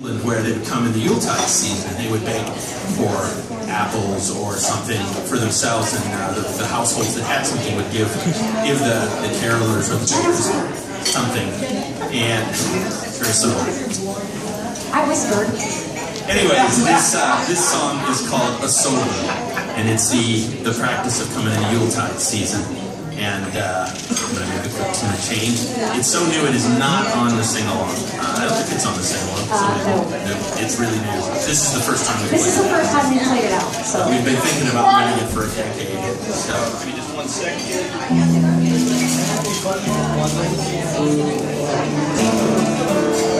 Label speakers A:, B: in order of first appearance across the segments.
A: where they would come in the Yuletide season. and They would bake for apples or something for themselves, and uh, the, the households that had something would give give the, the carolers or the bakers something. And very.
B: I whispered.
A: Anyways, this uh, this song is called A' Soulin', and it's the the practice of coming in the Yuletide season. And uh, I'm gonna make a quick tune of. It's so new; it is not on the sing along. Uh, I don't think it's on the sing along. So
B: Uh,
A: no, it's really new. This is the first time we've
B: This is
A: played
B: the
A: it.
B: first time we played it out, so.
A: We've been thinking about running it for a decade. So give me just one second.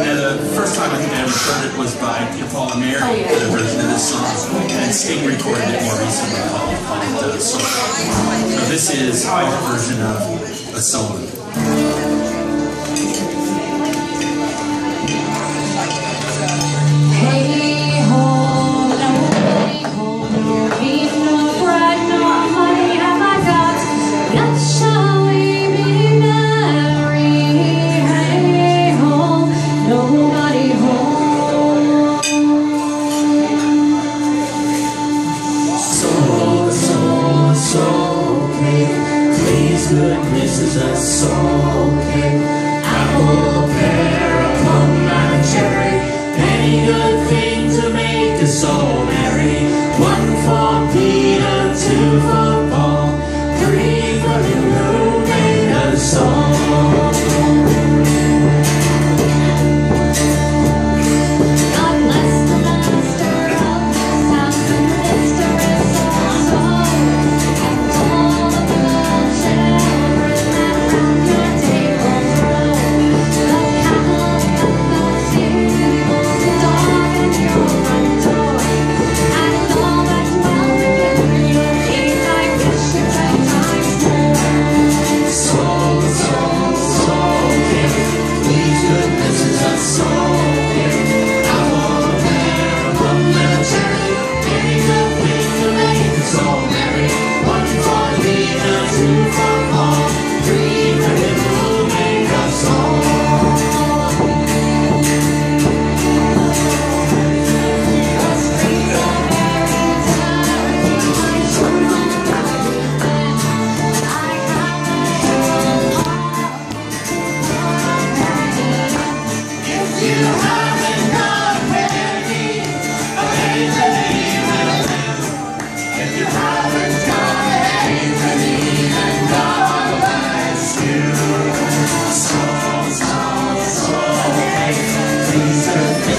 A: And the first time I think I ever heard it was by Peter Paul and Mary,
B: Oh, yeah.
A: the version of this song. And Sting recorded it more recently called, called uh, So this is our version of A'
C: Soulin'.